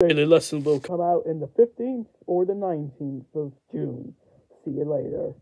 daily lesson will come out in the 15th or the 19th of June. See you later.